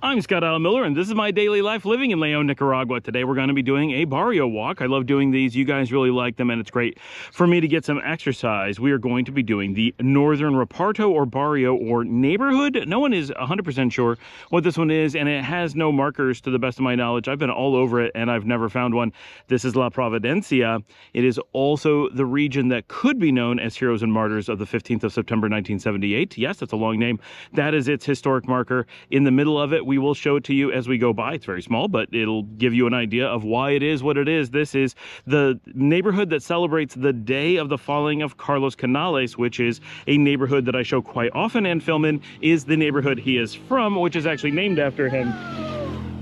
I'm Scott Alan Miller, and this is my daily life living in Leon, Nicaragua. Today we're going to be doing a barrio walk. I love doing these. You guys really like them, and it's great for me to get some exercise. We are going to be doing the Northern Reparto or barrio or neighborhood. No one is 100% sure what this one is, and it has no markers to the best of my knowledge. I've been all over it, and I've never found one. This is La Providencia. It is also the region that could be known as Heroes and Martyrs of the 15th of September 1978. Yes, that's a long name. That is its historic marker. In the middle of it, we will show it to you as we go by. It's very small, but it'll give you an idea of why it is what it is. This is the neighborhood that celebrates the day of the falling of Carlos Canales, which is a neighborhood that I show quite often and film in, is the neighborhood he is from, which is actually named after him.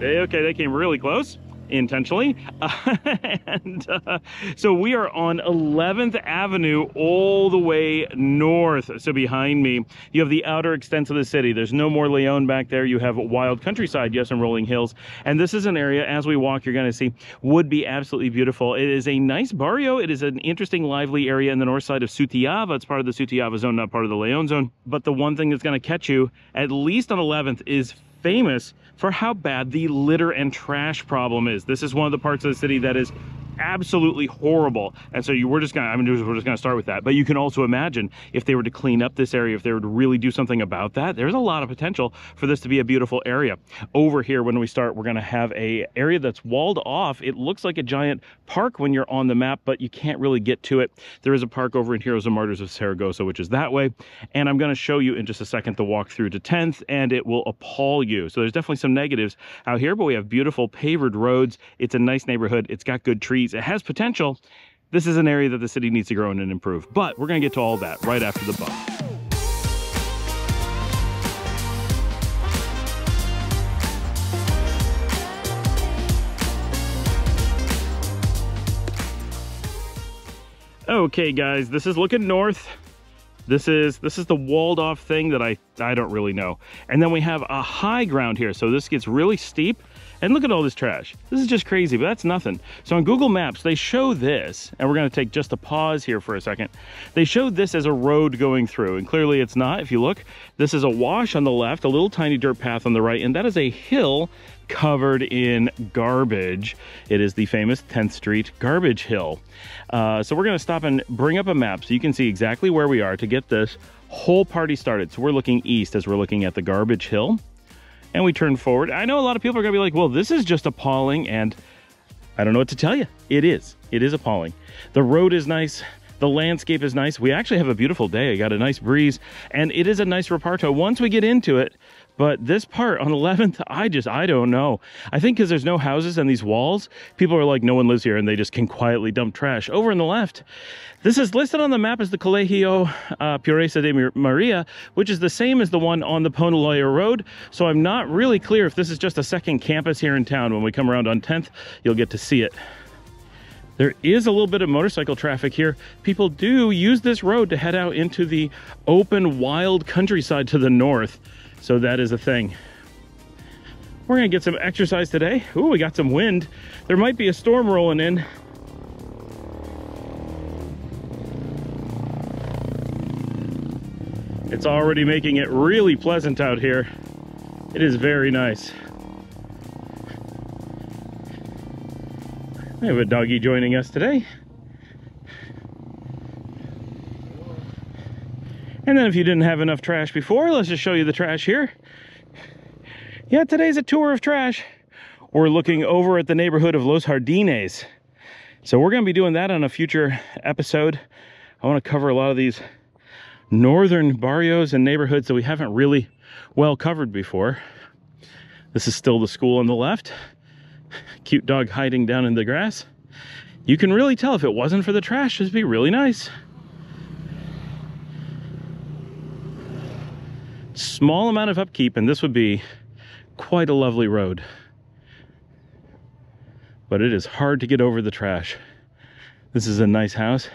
Okay, they came really close intentionally. and uh, so we are on 11th Avenue all the way north. So behind me, you have the outer extents of the city. There's no more Leon back there. You have wild countryside, yes, and rolling hills. And this is an area, as we walk, you're going to see, would be absolutely beautiful. It is a nice barrio. It is an interesting, lively area in the north side of Sutiava. It's part of the Sutiava zone, not part of the Leon zone. But the one thing that's going to catch you, at least on 11th, is famous for how bad the litter and trash problem is. This is one of the parts of the city that is absolutely horrible. And so you, we're just gonna, I mean, we're just gonna start with that. But you can also imagine if they were to clean up this area, if they were to really do something about that, there's a lot of potential for this to be a beautiful area. Over here, when we start, we're gonna have a area that's walled off. It looks like a giant park when you're on the map, but you can't really get to it. There is a park over in Heroes and Martyrs of Saragossa, which is that way. And I'm gonna show you in just a second the walk through to 10th, and it will appall you. So there's definitely some negatives out here, but we have beautiful paved roads. It's a nice neighborhood. It's got good trees. It has potential. This is an area that the city needs to grow in and improve. But we're going to get to all that right after the bump. Okay, guys, this is looking north. This is this is the walled off thing that I, I don't really know. And then we have a high ground here. So this gets really steep and look at all this trash. This is just crazy, but that's nothing. So on Google Maps, they show this, and we're gonna take just a pause here for a second. They showed this as a road going through, and clearly it's not. If you look, this is a wash on the left, a little tiny dirt path on the right, and that is a hill covered in garbage. It is the famous 10th Street Garbage Hill. Uh, so we're gonna stop and bring up a map so you can see exactly where we are to get this whole party started. So we're looking east as we're looking at the Garbage Hill and we turn forward. I know a lot of people are gonna be like, well, this is just appalling. And I don't know what to tell you. It is, it is appalling. The road is nice. The landscape is nice. We actually have a beautiful day. I got a nice breeze and it is a nice reparto. Once we get into it, but this part on 11th, I just, I don't know. I think because there's no houses and these walls, people are like, no one lives here and they just can quietly dump trash. Over in the left, this is listed on the map as the Colegio uh, Pureza de Maria, which is the same as the one on the Poneloya Road. So I'm not really clear if this is just a second campus here in town. When we come around on 10th, you'll get to see it. There is a little bit of motorcycle traffic here. People do use this road to head out into the open, wild countryside to the north. So that is a thing. We're gonna get some exercise today. Ooh, we got some wind. There might be a storm rolling in. It's already making it really pleasant out here. It is very nice. We have a doggy joining us today. And then if you didn't have enough trash before, let's just show you the trash here. Yeah, today's a tour of trash. We're looking over at the neighborhood of Los Jardines. So we're gonna be doing that on a future episode. I wanna cover a lot of these northern barrios and neighborhoods that we haven't really well covered before. This is still the school on the left. Cute dog hiding down in the grass. You can really tell if it wasn't for the trash, it'd be really nice. Small amount of upkeep and this would be quite a lovely road. But it is hard to get over the trash. This is a nice house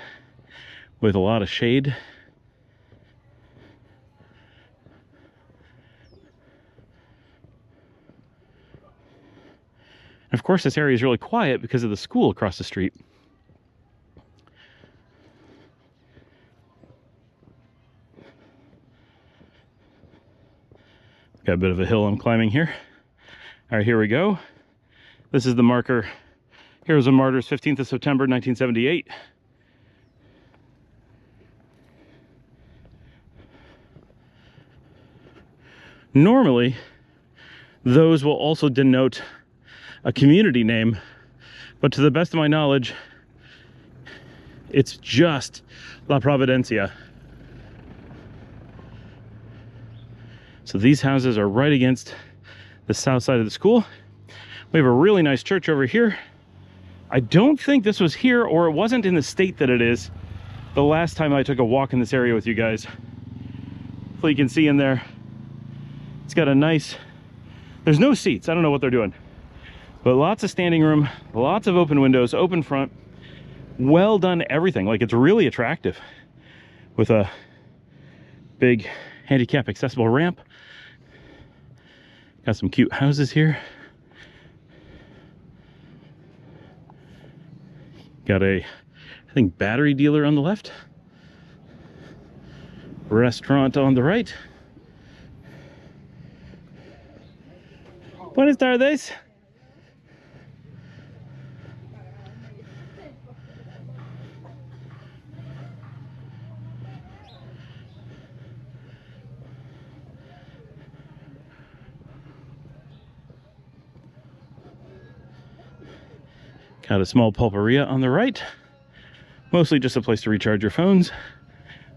with a lot of shade. of course, this area is really quiet because of the school across the street. Got a bit of a hill I'm climbing here. All right, here we go. This is the marker. Heroes and Martyrs, 15th of September, 1978. Normally, those will also denote a community name, but to the best of my knowledge, it's just La Providencia. So these houses are right against the south side of the school. We have a really nice church over here. I don't think this was here or it wasn't in the state that it is the last time I took a walk in this area with you guys. Hopefully you can see in there. It's got a nice, there's no seats. I don't know what they're doing, but lots of standing room, lots of open windows, open front, well done everything. Like it's really attractive with a big handicap accessible ramp. Got some cute houses here. Got a, I think, battery dealer on the left. Restaurant on the right. Buenas tardes. Got a small pulperia on the right. Mostly just a place to recharge your phones.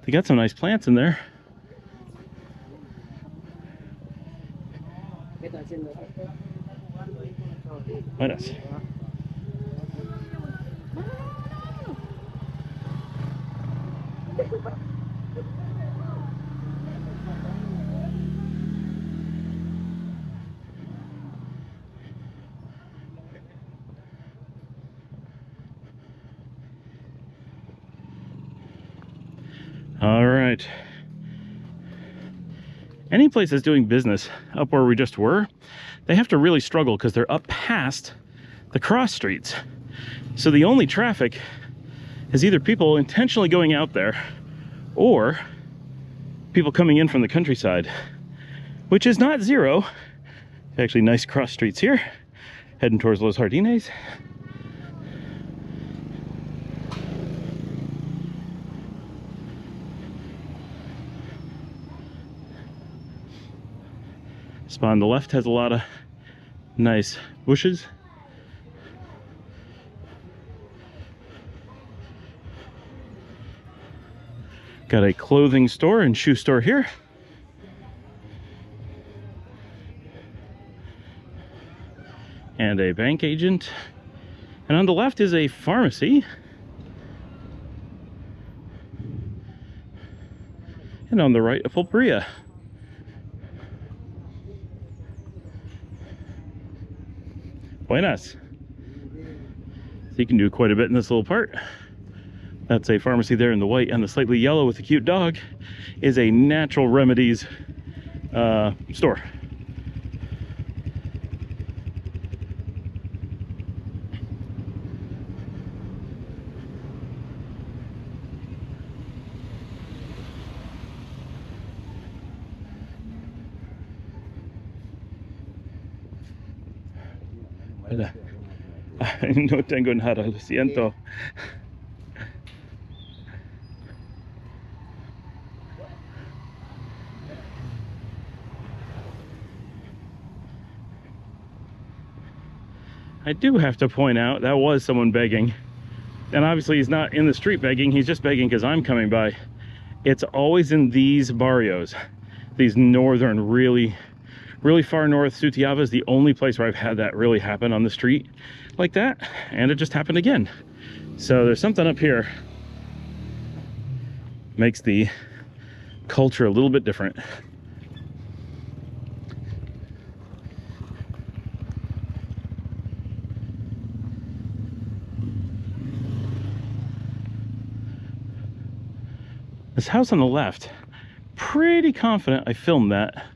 They got some nice plants in there. Buenas. All right. Any place that's doing business up where we just were, they have to really struggle because they're up past the cross streets. So the only traffic is either people intentionally going out there or people coming in from the countryside, which is not zero. Actually, nice cross streets here, heading towards Los Jardines. Spot on the left has a lot of nice bushes. Got a clothing store and shoe store here. And a bank agent. And on the left is a pharmacy. And on the right, a pulperia. Buenas. So you can do quite a bit in this little part. That's a pharmacy there in the white and the slightly yellow with the cute dog is a natural remedies uh, store. Hola. No tengo nada, lo siento. I do have to point out that was someone begging. And obviously he's not in the street begging, he's just begging because I'm coming by. It's always in these barrios, these northern, really, really far north. Sutiava is the only place where I've had that really happen on the street like that. And it just happened again. So there's something up here. Makes the culture a little bit different. This house on the left, pretty confident I filmed that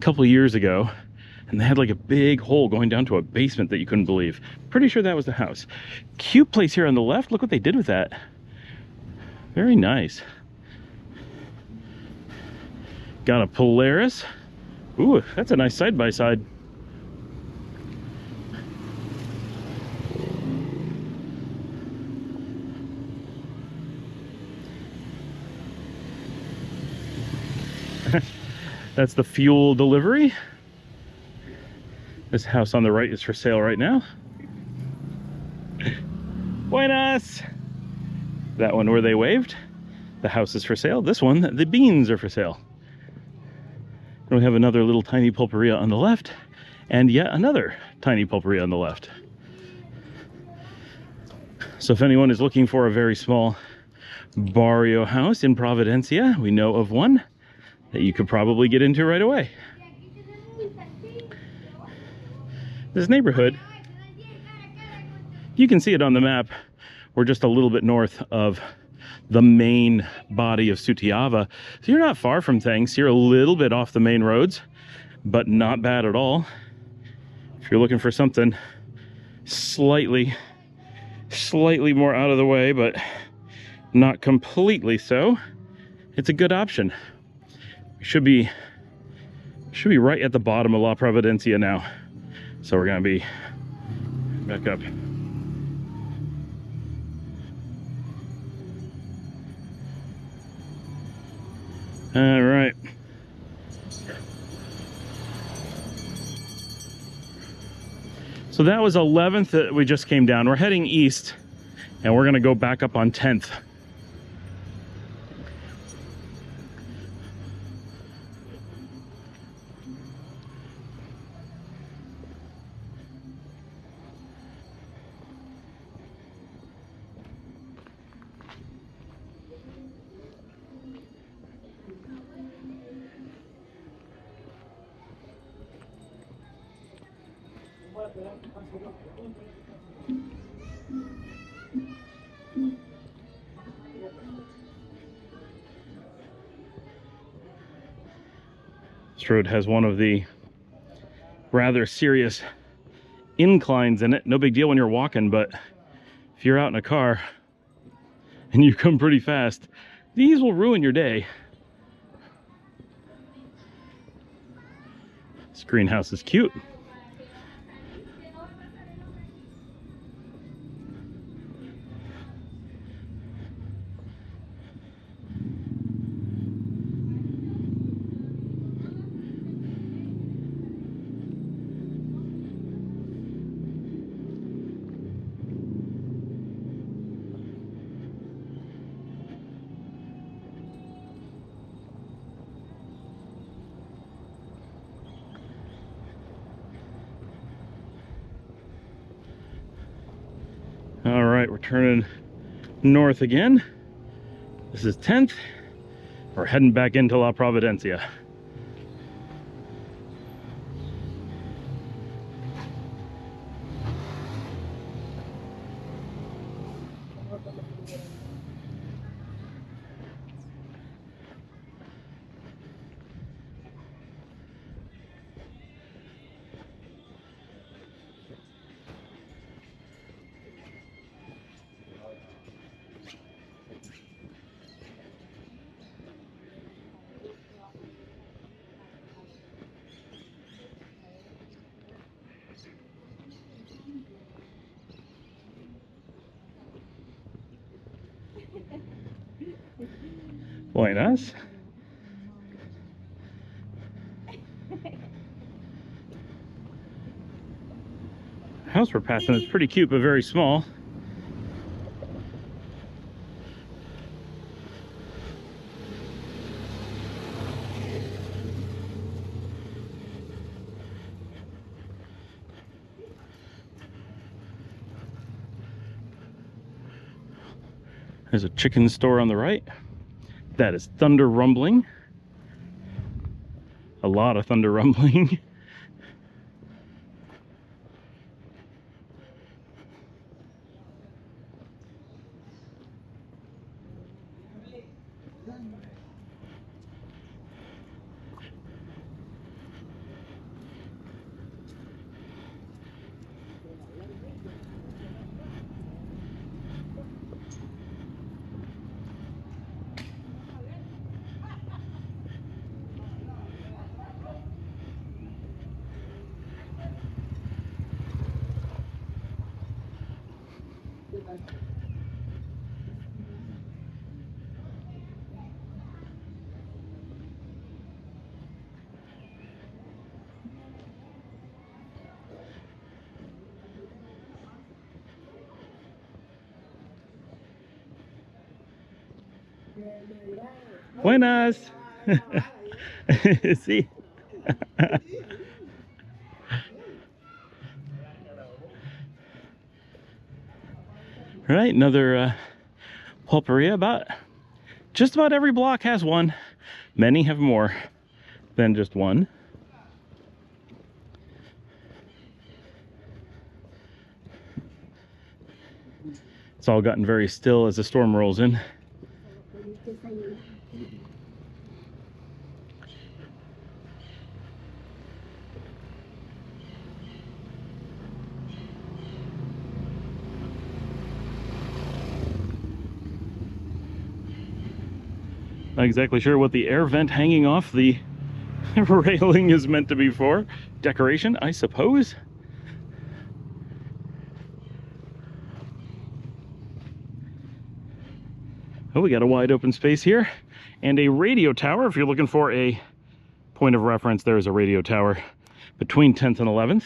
couple years ago and they had like a big hole going down to a basement that you couldn't believe. Pretty sure that was the house. Cute place here on the left. Look what they did with that. Very nice. Got a Polaris. Ooh, that's a nice side-by-side. -side. That's the fuel delivery. This house on the right is for sale right now. Buenas! That one where they waved. The house is for sale. This one, the beans are for sale. And we have another little tiny pulperia on the left and yet another tiny pulperia on the left. So if anyone is looking for a very small barrio house in Providencia, we know of one that you could probably get into right away. This neighborhood, you can see it on the map. We're just a little bit north of the main body of Sutiava. So you're not far from things. You're a little bit off the main roads, but not bad at all. If you're looking for something slightly, slightly more out of the way, but not completely so, it's a good option. Should be, should be right at the bottom of La Providencia now. So we're gonna be back up. All right. So that was 11th that we just came down. We're heading east and we're gonna go back up on 10th. Road has one of the rather serious inclines in it. No big deal when you're walking, but if you're out in a car and you come pretty fast, these will ruin your day. This greenhouse is cute. All right, we're turning north again. This is 10th. We're heading back into La Providencia. House we're passing is pretty cute, but very small. There's a chicken store on the right. That is thunder rumbling. A lot of thunder rumbling. Buenas. sí. All right, another uh, pulperia. About just about every block has one. Many have more than just one. It's all gotten very still as the storm rolls in. Not exactly sure what the air vent hanging off the railing is meant to be for. Decoration, I suppose. Oh, we got a wide open space here and a radio tower. If you're looking for a point of reference, there is a radio tower between 10th and 11th.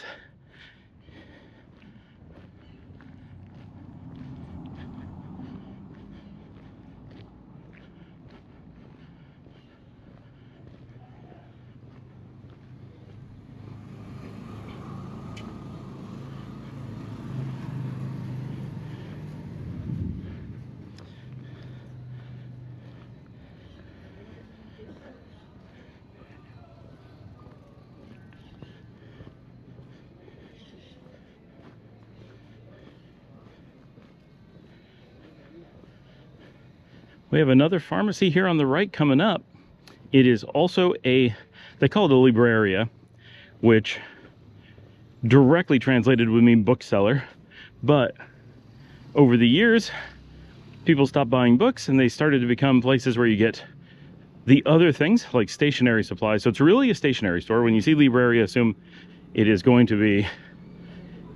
We have another pharmacy here on the right coming up. It is also a, they call it a libraria, which directly translated would mean bookseller. But over the years, people stopped buying books and they started to become places where you get the other things like stationery supplies. So it's really a stationery store. When you see libraria, assume it is going to be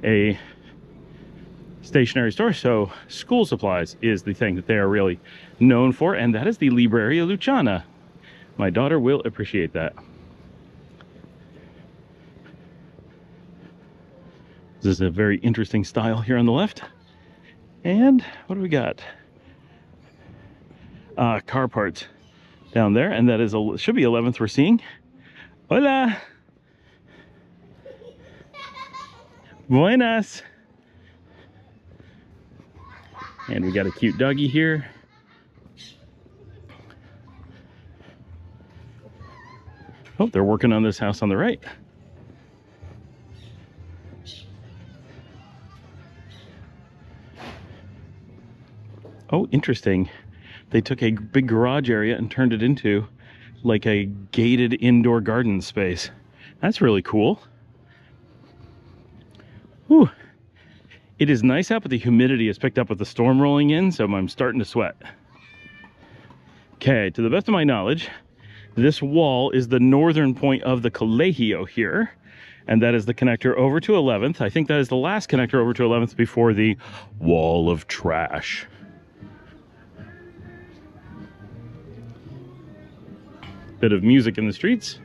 a stationery store. So school supplies is the thing that they are really known for, and that is the Libreria Luciana. My daughter will appreciate that. This is a very interesting style here on the left. And what do we got? Uh, car parts down there, and that is a, should be 11th we're seeing. Hola! Buenas! And we got a cute doggy here. Oh, they're working on this house on the right. Oh, interesting. They took a big garage area and turned it into like a gated indoor garden space. That's really cool. Whew. It is nice out, but the humidity has picked up with the storm rolling in, so I'm starting to sweat. Okay, to the best of my knowledge, this wall is the northern point of the Colegio here, and that is the connector over to 11th. I think that is the last connector over to 11th before the wall of trash. Bit of music in the streets.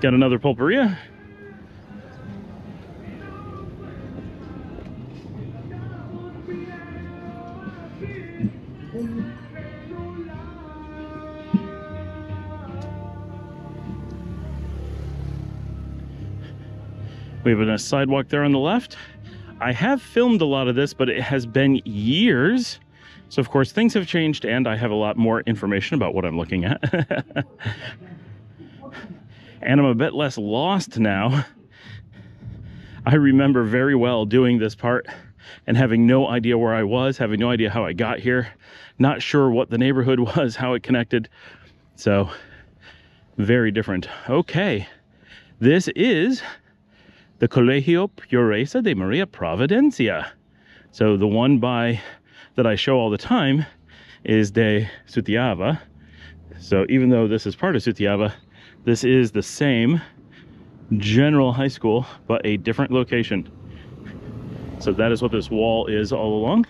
Got another pulperia. We have a sidewalk there on the left. I have filmed a lot of this, but it has been years. So of course things have changed and I have a lot more information about what I'm looking at. and I'm a bit less lost now. I remember very well doing this part and having no idea where I was, having no idea how I got here, not sure what the neighborhood was, how it connected. So very different. Okay, this is the Colegio Pureza de Maria Providencia. So the one by that I show all the time is de Sutiava. So even though this is part of Sutiava, this is the same general high school, but a different location. So that is what this wall is all along.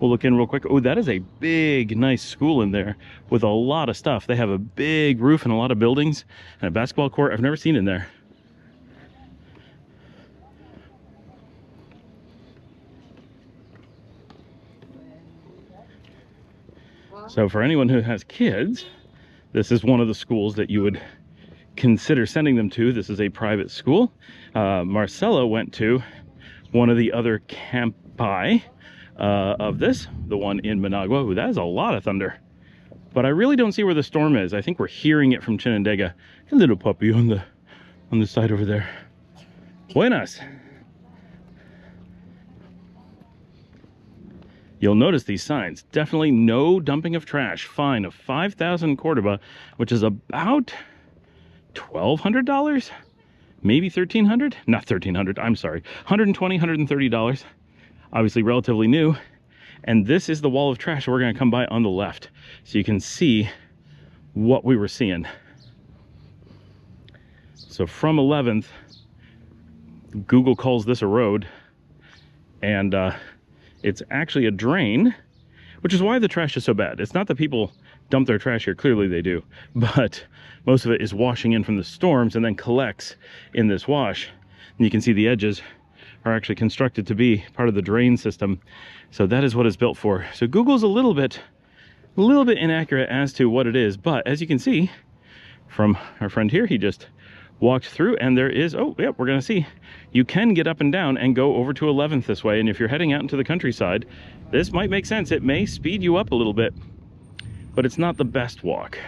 We'll look in real quick. Oh, that is a big, nice school in there with a lot of stuff. They have a big roof and a lot of buildings and a basketball court I've never seen in there. So for anyone who has kids, this is one of the schools that you would consider sending them to. This is a private school. Uh, Marcella went to one of the other campi uh, of this, the one in Managua. Ooh, that is a lot of thunder. But I really don't see where the storm is. I think we're hearing it from Chinandega. A little puppy on the on the side over there. Buenas. You'll notice these signs. Definitely no dumping of trash. Fine of 5,000 Cordoba, which is about $1,200? Maybe 1,300? Not 1,300, I'm sorry. 120, $130. Obviously relatively new. And this is the wall of trash we're gonna come by on the left. So you can see what we were seeing. So from 11th, Google calls this a road. And uh, it's actually a drain, which is why the trash is so bad. It's not that people dump their trash here, clearly they do, but most of it is washing in from the storms and then collects in this wash. And you can see the edges are actually constructed to be part of the drain system. So that is what it's built for. So Google's a little bit, a little bit inaccurate as to what it is, but as you can see from our friend here, he just walked through and there is, oh, yep, we're gonna see. You can get up and down and go over to 11th this way. And if you're heading out into the countryside, this might make sense. It may speed you up a little bit, but it's not the best walk.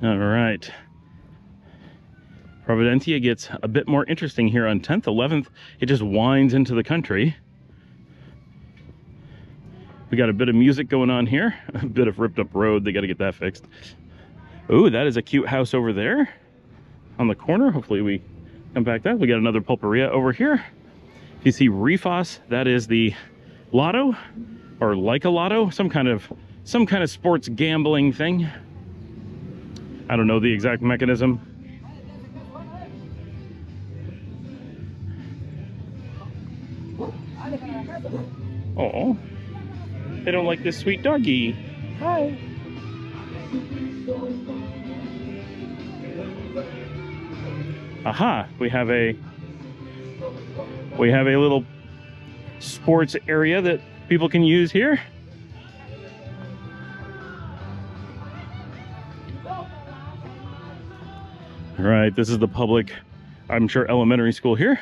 All right. Providencia gets a bit more interesting here on 10th, 11th. It just winds into the country. We got a bit of music going on here, a bit of ripped up road. They got to get that fixed. Ooh, that is a cute house over there on the corner. Hopefully we come back that. We got another pulperia over here. If you see Refos, that is the lotto or like a lotto, some kind of some kind of sports gambling thing. I don't know the exact mechanism. Oh, they don't like this sweet doggy. Hi. Aha, we have a we have a little sports area that people can use here. All right, this is the public, I'm sure, elementary school here.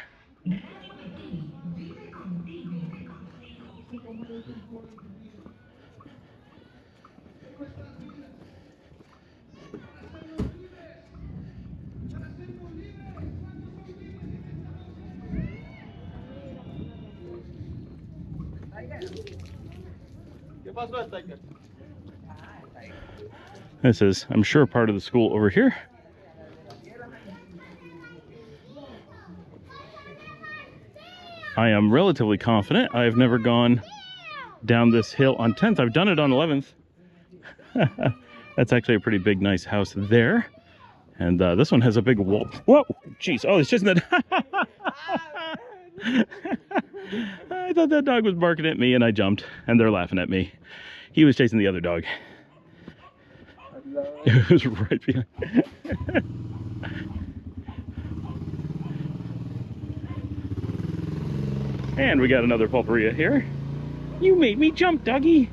This is, I'm sure, part of the school over here. I am relatively confident. I have never gone down this hill on 10th. I've done it on 11th. That's actually a pretty big, nice house there. And uh, this one has a big wall. Whoa, jeez. Oh, it's just that. I thought that dog was barking at me and I jumped and they're laughing at me. He was chasing the other dog. It was right behind. And we got another pulperia here. You made me jump, Dougie.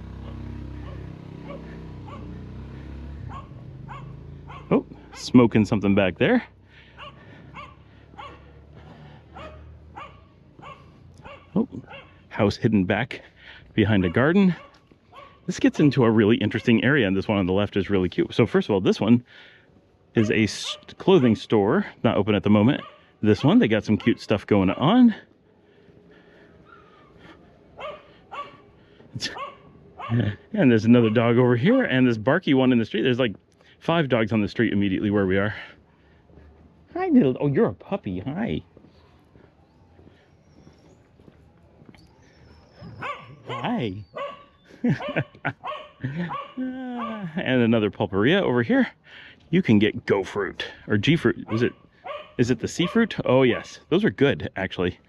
Oh, smoking something back there. Oh, house hidden back behind a garden. This gets into a really interesting area, and this one on the left is really cute. So first of all, this one is a clothing store, not open at the moment. This one, they got some cute stuff going on. and there's another dog over here and this barky one in the street. There's like five dogs on the street immediately where we are. Hi, little. Oh, you're a puppy. Hi. Hi. and another pulperia over here. You can get go fruit or G fruit. Is it? Is it the sea fruit? Oh yes, those are good actually.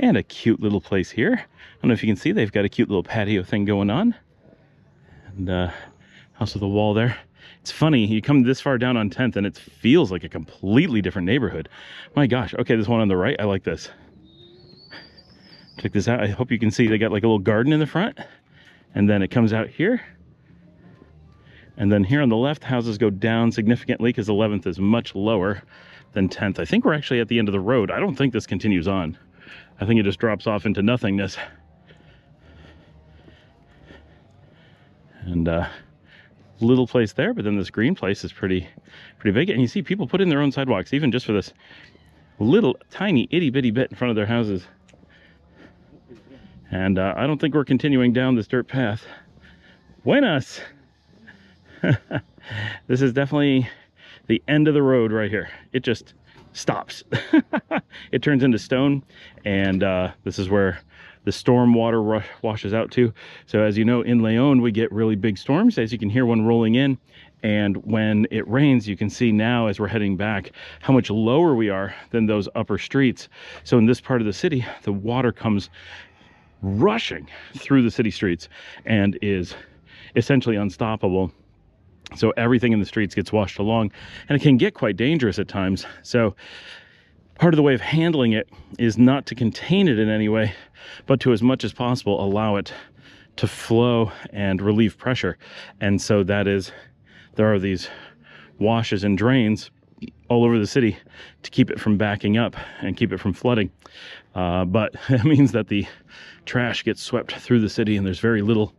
And a cute little place here. I don't know if you can see, they've got a cute little patio thing going on. And uh, house with a wall there. It's funny, you come this far down on 10th and it feels like a completely different neighborhood. My gosh, okay, this one on the right, I like this. Check this out, I hope you can see they got like a little garden in the front. And then it comes out here. And then here on the left, houses go down significantly because 11th is much lower than 10th. I think we're actually at the end of the road. I don't think this continues on. I think it just drops off into nothingness. And uh, little place there, but then this green place is pretty, pretty big. And you see people put in their own sidewalks, even just for this little tiny itty bitty bit in front of their houses. And uh, I don't think we're continuing down this dirt path. Buenas! this is definitely the end of the road right here. It just stops. it turns into stone and uh, this is where the storm water rush washes out to. So as you know, in Leon, we get really big storms, as you can hear one rolling in. And when it rains, you can see now as we're heading back how much lower we are than those upper streets. So in this part of the city, the water comes rushing through the city streets and is essentially unstoppable. So everything in the streets gets washed along and it can get quite dangerous at times. So part of the way of handling it is not to contain it in any way, but to as much as possible allow it to flow and relieve pressure. And so that is, there are these washes and drains all over the city to keep it from backing up and keep it from flooding. Uh, but it means that the trash gets swept through the city and there's very little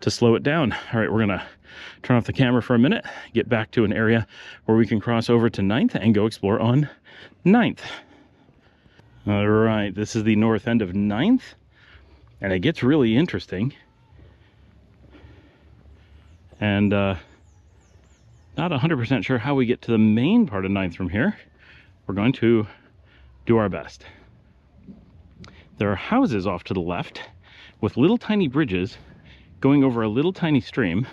to slow it down. All right, we're gonna turn off the camera for a minute, get back to an area where we can cross over to 9th and go explore on 9th. All right, this is the north end of 9th, and it gets really interesting. And uh, not 100% sure how we get to the main part of 9th from here. We're going to do our best. There are houses off to the left with little tiny bridges going over a little tiny stream.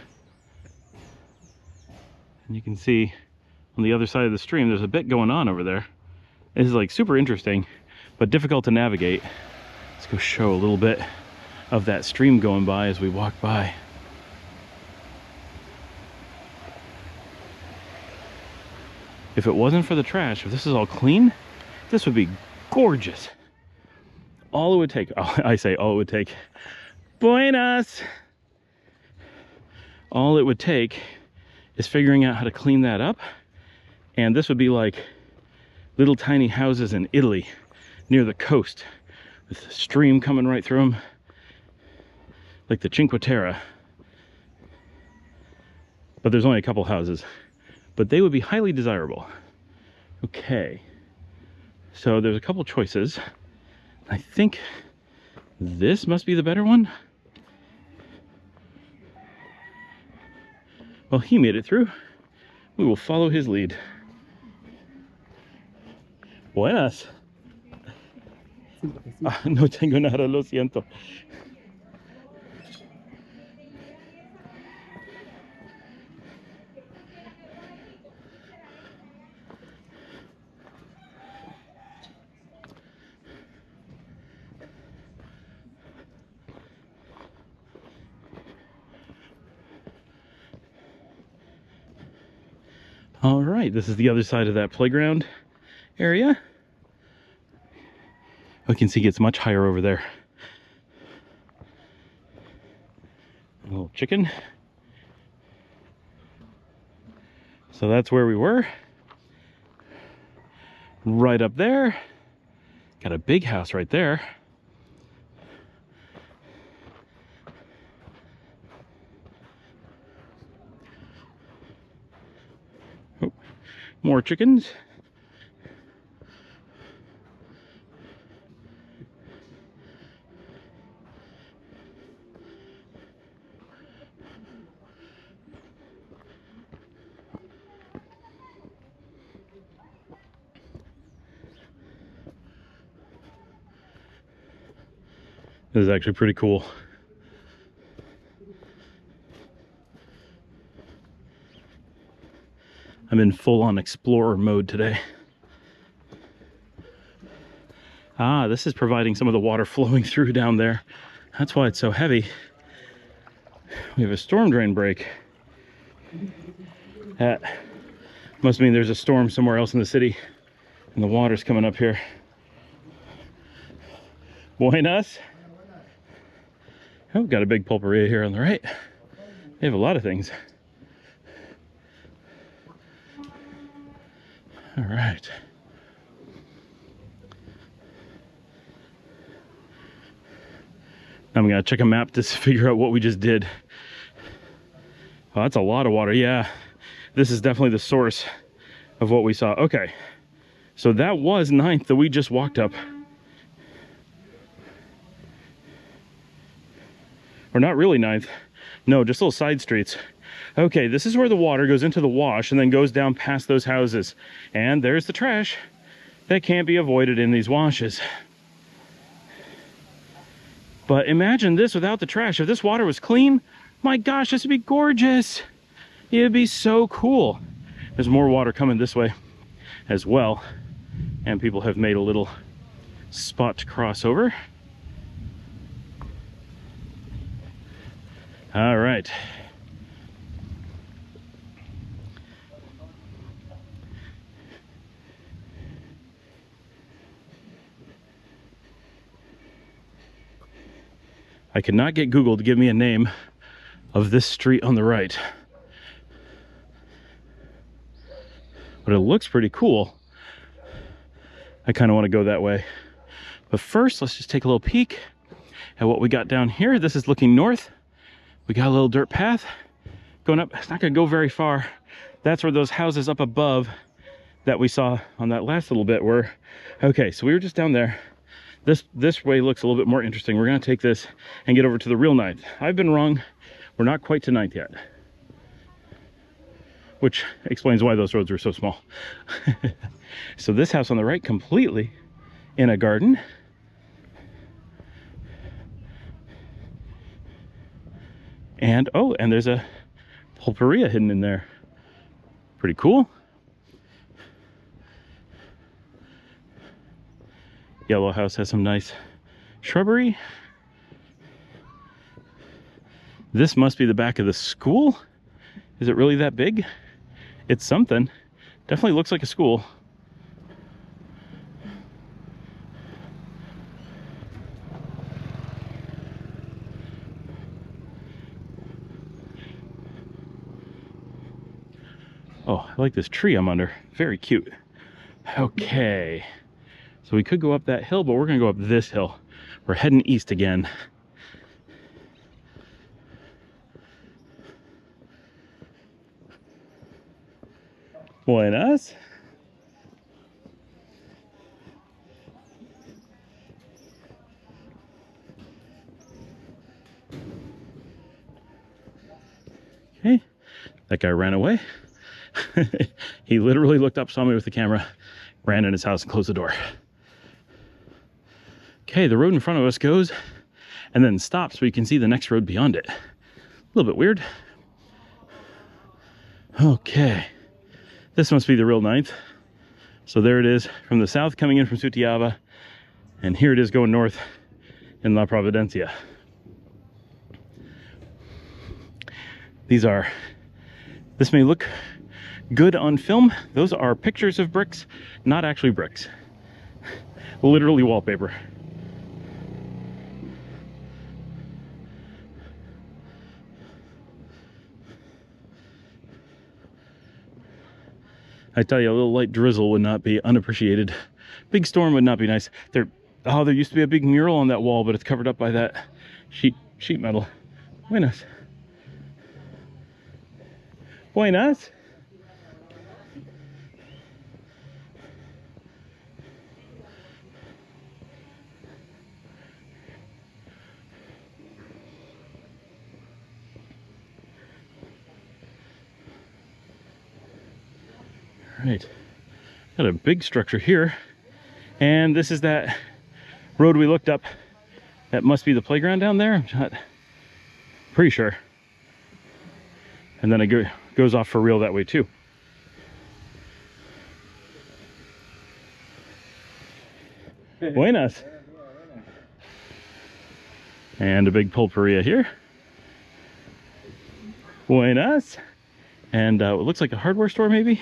And you can see on the other side of the stream, there's a bit going on over there. This is like super interesting, but difficult to navigate. Let's go show a little bit of that stream going by as we walk by. If it wasn't for the trash, if this is all clean, this would be gorgeous. All it would take, oh, I say all it would take, buenas! All it would take is figuring out how to clean that up. And this would be like little tiny houses in Italy near the coast with the stream coming right through them. Like the Cinque Terre. But there's only a couple houses. But they would be highly desirable. Okay. So there's a couple choices. I think this must be the better one. Well, he made it through. We will follow his lead. Buenas. Ah, no tengo nada, lo siento. All right, this is the other side of that playground area. We can see it gets much higher over there. A little chicken. So that's where we were. Right up there. Got a big house right there. More chickens. This is actually pretty cool. I'm in full on explorer mode today. Ah, this is providing some of the water flowing through down there. That's why it's so heavy. We have a storm drain break. That must mean there's a storm somewhere else in the city and the water's coming up here. Buenas. Oh, got a big pulperia here on the right. They have a lot of things. All right. I'm gonna check a map to figure out what we just did. Oh, that's a lot of water. Yeah, this is definitely the source of what we saw. Okay, so that was ninth that we just walked up. Or not really ninth. No, just little side streets. Okay, this is where the water goes into the wash and then goes down past those houses. And there's the trash that can't be avoided in these washes. But imagine this without the trash. If this water was clean, my gosh, this would be gorgeous. It'd be so cool. There's more water coming this way as well. And people have made a little spot to cross over. All right. I could not get Google to give me a name of this street on the right. But it looks pretty cool. I kind of want to go that way. But first, let's just take a little peek at what we got down here. This is looking north. We got a little dirt path going up. It's not going to go very far. That's where those houses up above that we saw on that last little bit were. Okay, so we were just down there. This this way looks a little bit more interesting. We're gonna take this and get over to the real ninth. I've been wrong. We're not quite to ninth yet. Which explains why those roads are so small. so this house on the right completely in a garden. And oh, and there's a pulperia hidden in there. Pretty cool. Yellow house has some nice shrubbery. This must be the back of the school. Is it really that big? It's something. Definitely looks like a school. Oh, I like this tree I'm under. Very cute. Okay. So we could go up that hill, but we're gonna go up this hill. We're heading east again. Buenas. Okay, that guy ran away. he literally looked up, saw me with the camera, ran in his house and closed the door. Okay, the road in front of us goes and then stops so you can see the next road beyond it. A little bit weird. Okay, this must be the real ninth. So there it is from the south coming in from Sutiava. And here it is going north in La Providencia. These are, this may look good on film. Those are pictures of bricks, not actually bricks. Literally wallpaper. I tell you, a little light drizzle would not be unappreciated. Big storm would not be nice. There, oh, there used to be a big mural on that wall, but it's covered up by that sheet sheet metal. Buenas. Buenas. Right. Got a big structure here. And this is that road we looked up. That must be the playground down there? I'm not pretty sure. And then it go, goes off for real that way too. Buenas. And a big pulperia here. Buenas. And uh, it looks like a hardware store maybe.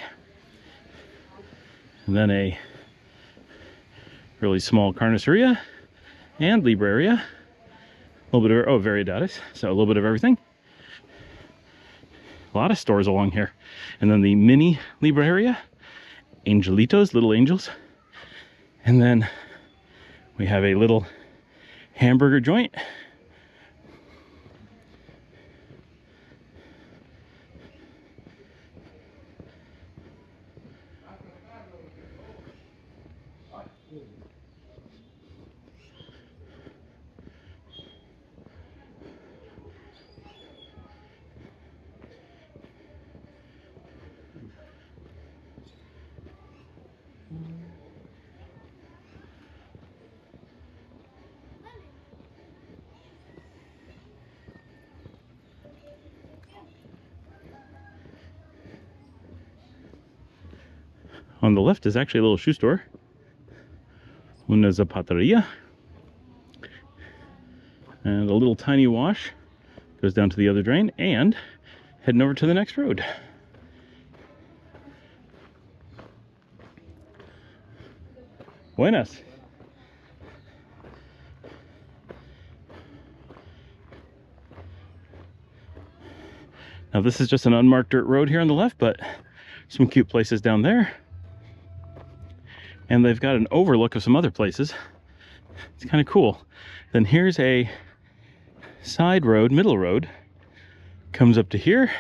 And then a really small carniceria and libraria. A little bit of, oh, Variedades. So a little bit of everything. A lot of stores along here. And then the mini libraria. Angelitos, little angels. And then we have a little hamburger joint. Left is actually a little shoe store. Una zapateria. And a little tiny wash goes down to the other drain and heading over to the next road. Buenas. Now this is just an unmarked dirt road here on the left, but some cute places down there and they've got an overlook of some other places. It's kind of cool. Then here's a side road, middle road, comes up to here,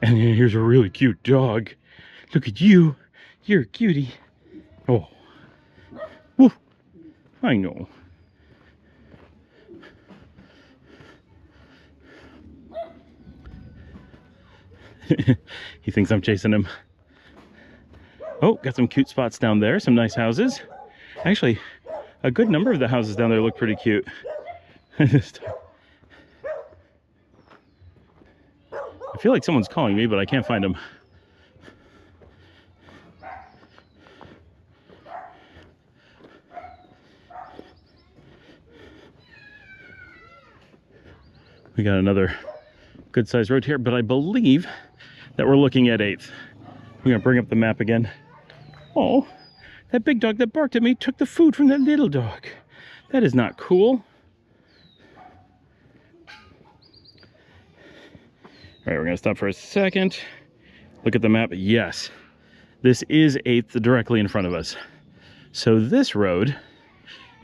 and here's a really cute dog. Look at you. You're a cutie. Oh. Woo. I know. he thinks I'm chasing him. Oh, got some cute spots down there, some nice houses. Actually, a good number of the houses down there look pretty cute. I feel like someone's calling me, but I can't find them. We got another good sized road here, but I believe that we're looking at 8th. I'm gonna bring up the map again. Oh, that big dog that barked at me took the food from that little dog. That is not cool. All right, we're gonna stop for a second. Look at the map. Yes, this is 8th directly in front of us. So this road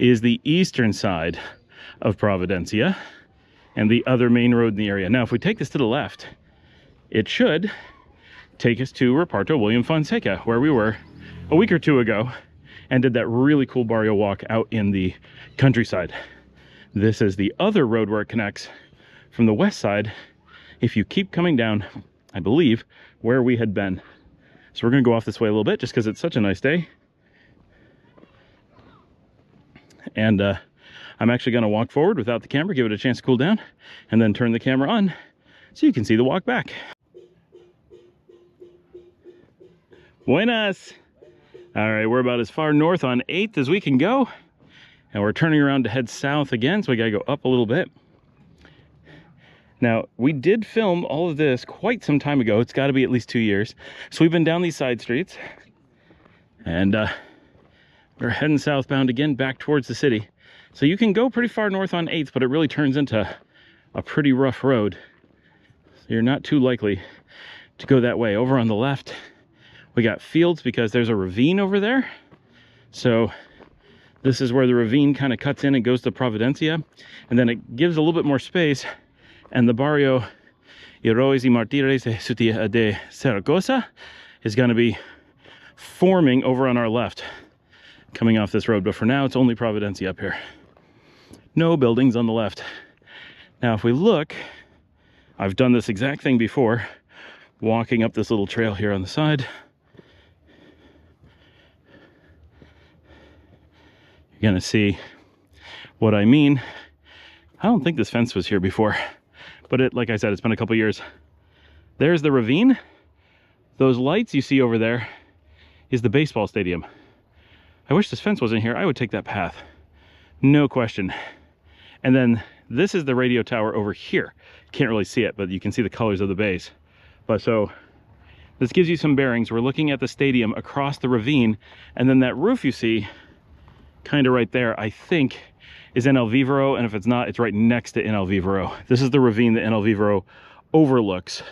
is the eastern side of Providencia and the other main road in the area. Now, if we take this to the left, it should take us to Reparto William Fonseca, where we were a week or two ago and did that really cool barrio walk out in the countryside. This is the other road where it connects from the west side. If you keep coming down, I believe, where we had been. So we're gonna go off this way a little bit just because it's such a nice day. And uh, I'm actually gonna walk forward without the camera, give it a chance to cool down, and then turn the camera on so you can see the walk back. Buenas! All right, we're about as far north on 8th as we can go. And we're turning around to head south again, so we gotta go up a little bit. Now, we did film all of this quite some time ago. It's gotta be at least two years. So we've been down these side streets and uh, we're heading southbound again back towards the city. So you can go pretty far north on 8th, but it really turns into a pretty rough road. So you're not too likely to go that way. Over on the left, we got fields because there's a ravine over there. So this is where the ravine kind of cuts in and goes to Providencia. And then it gives a little bit more space. And the barrio Heroes y Martires de, Sutia de Zaragoza is going to be forming over on our left coming off this road. But for now, it's only Providencia up here. No buildings on the left. Now, if we look, I've done this exact thing before, walking up this little trail here on the side. Gonna see what I mean. I don't think this fence was here before, but it, like I said, it's been a couple years. There's the ravine. Those lights you see over there is the baseball stadium. I wish this fence wasn't here. I would take that path. No question. And then this is the radio tower over here. Can't really see it, but you can see the colors of the base. But so this gives you some bearings. We're looking at the stadium across the ravine, and then that roof you see kind of right there, I think is NL Vivaro, and if it's not, it's right next to NL Vivaro. This is the ravine that NL Vivaro overlooks,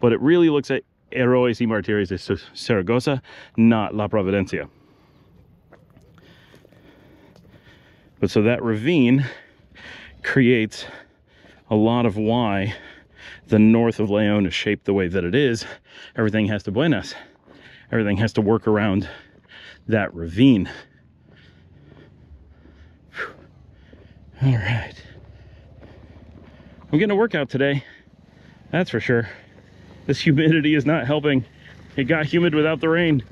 but it really looks at Héroes y Mártires de Zaragoza, not La Providencia. But so that ravine creates a lot of why the north of Leon is shaped the way that it is. Everything has to buenas. Everything has to work around that ravine. All right. I'm getting a workout today. That's for sure. This humidity is not helping. It got humid without the rain.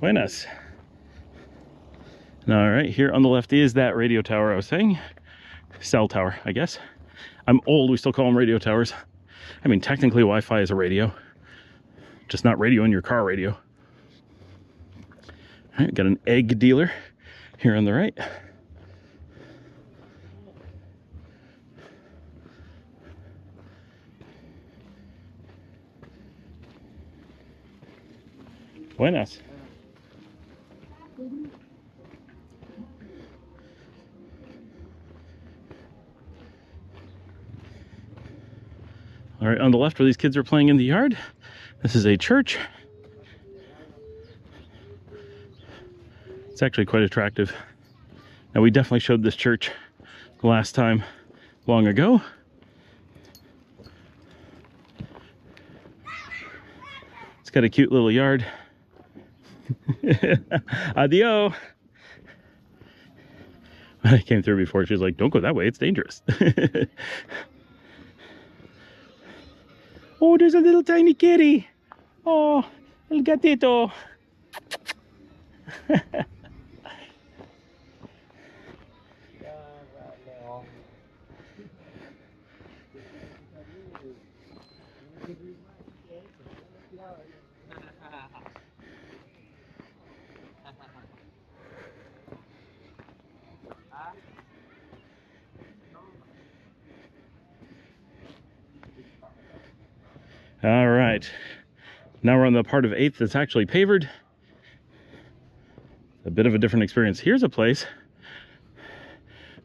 Buenas. All right, here on the left is that radio tower I was saying. Cell tower, I guess. I'm old, we still call them radio towers. I mean, technically Wi-Fi is a radio, just not radio in your car radio. All right, got an egg dealer here on the right. Buenas. All right, on the left where these kids are playing in the yard, this is a church. It's actually quite attractive. Now we definitely showed this church last time long ago. It's got a cute little yard. Adio. I came through before. She was like, don't go that way. It's dangerous. Oh, there's a little tiny kitty. Oh, el gatito. All right. Now we're on the part of 8th that's actually pavered. A bit of a different experience. Here's a place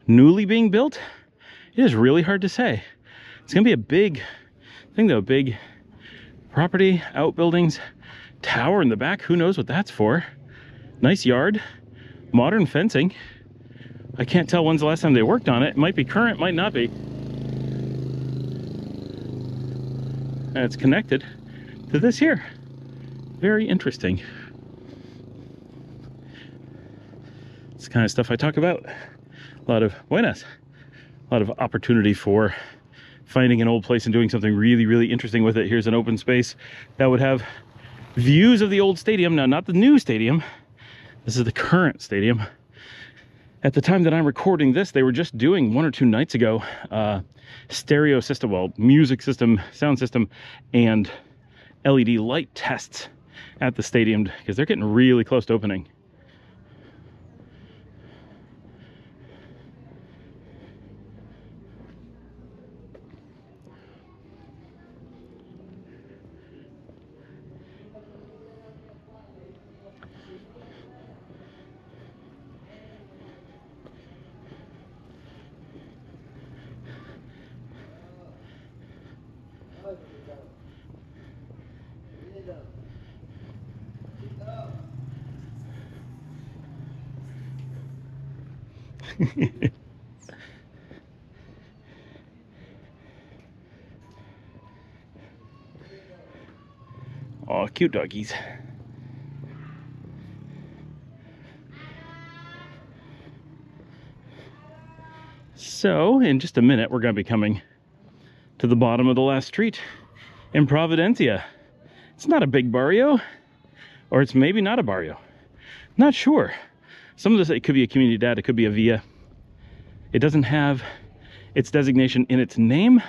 newly being built. It is really hard to say. It's going to be a big thing though, big property, outbuildings, tower in the back. Who knows what that's for? Nice yard, modern fencing. I can't tell when's the last time they worked on it. It might be current, might not be. and it's connected to this here. Very interesting. It's kind of stuff I talk about. A lot of buenas, a lot of opportunity for finding an old place and doing something really, really interesting with it. Here's an open space that would have views of the old stadium. Now, not the new stadium. This is the current stadium. At the time that I'm recording this, they were just doing one or two nights ago uh, stereo system, well, music system, sound system, and LED light tests at the stadium because they're getting really close to opening. oh, cute doggies. So, in just a minute, we're going to be coming to the bottom of the last street in Providencia. It's not a big barrio, or it's maybe not a barrio. Not sure. Some of this, it could be a comunidad, it could be a via. It doesn't have its designation in its name,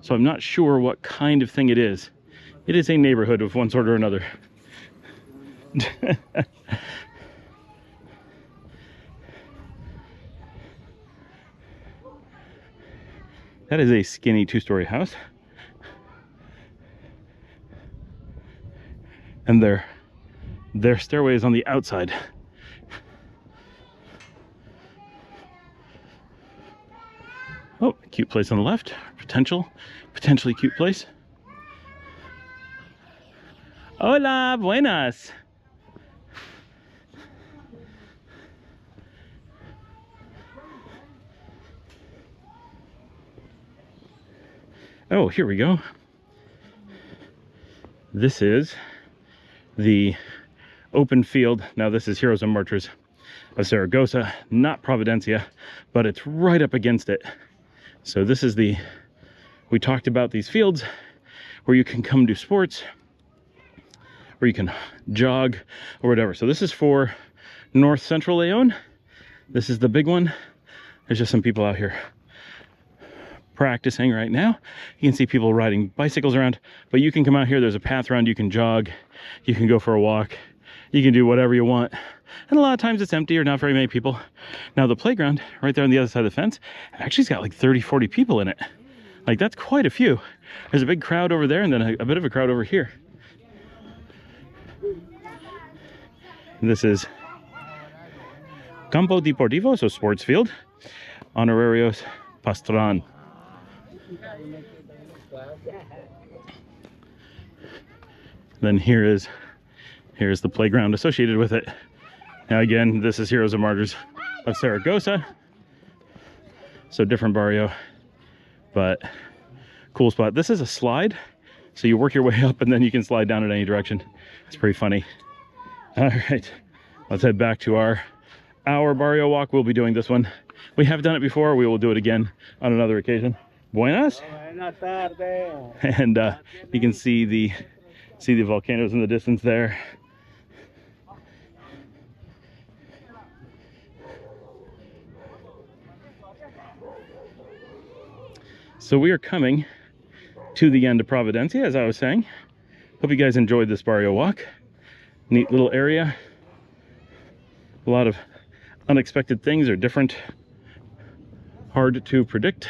so I'm not sure what kind of thing it is. It is a neighborhood of one sort or another. that is a skinny two-story house. And their their stairway is on the outside. Oh, cute place on the left. Potential, potentially cute place. Hola, buenas. Oh, here we go. This is the open field. Now this is Heroes and Martyrs of Saragossa, not Providencia, but it's right up against it. So this is the, we talked about these fields where you can come do sports, where you can jog or whatever. So this is for North Central Leon. This is the big one. There's just some people out here practicing right now. You can see people riding bicycles around, but you can come out here. There's a path around. You can jog. You can go for a walk. You can do whatever you want. And a lot of times it's empty or not very many people. Now the playground right there on the other side of the fence actually's got like 30, 40 people in it. Like that's quite a few. There's a big crowd over there and then a, a bit of a crowd over here. This is Campo Deportivo, so sports field. Honorarios Pastran. Then here is here's the playground associated with it. Now again, this is Heroes and Martyrs of Saragossa. So different barrio, but cool spot. This is a slide, so you work your way up and then you can slide down in any direction. It's pretty funny. All right, let's head back to our our barrio walk. We'll be doing this one. We have done it before. We will do it again on another occasion. Buenas. And uh, you can see the see the volcanoes in the distance there. So we are coming to the end of Providencia, as I was saying. Hope you guys enjoyed this barrio walk. Neat little area. A lot of unexpected things are different. Hard to predict.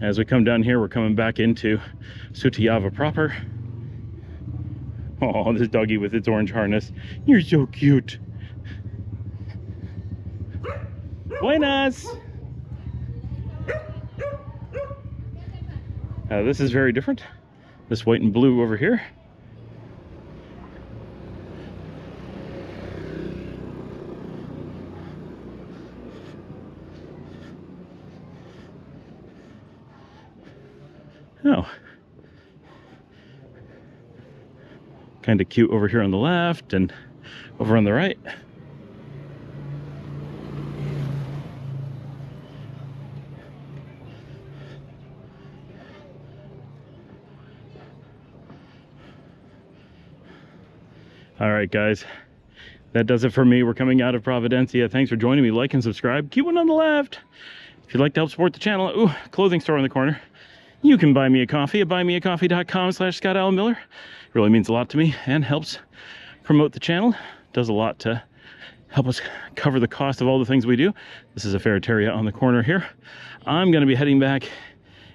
As we come down here, we're coming back into Sutiava proper. Oh, this doggy with its orange harness. You're so cute. Buenas! Uh, this is very different. This white and blue over here. Oh. Kind of cute over here on the left and over on the right. All right, guys. That does it for me. We're coming out of Providencia. Thanks for joining me. Like and subscribe. Keep one on the left. If you'd like to help support the channel, ooh, clothing store in the corner. You can buy me a coffee at buymeacoffee.com slash Scott Alan Miller. It really means a lot to me and helps promote the channel. Does a lot to help us cover the cost of all the things we do. This is a ferreteria on the corner here. I'm going to be heading back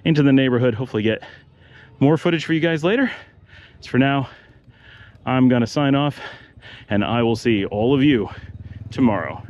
into the neighborhood, hopefully get more footage for you guys later. As for now, I'm going to sign off and I will see all of you tomorrow.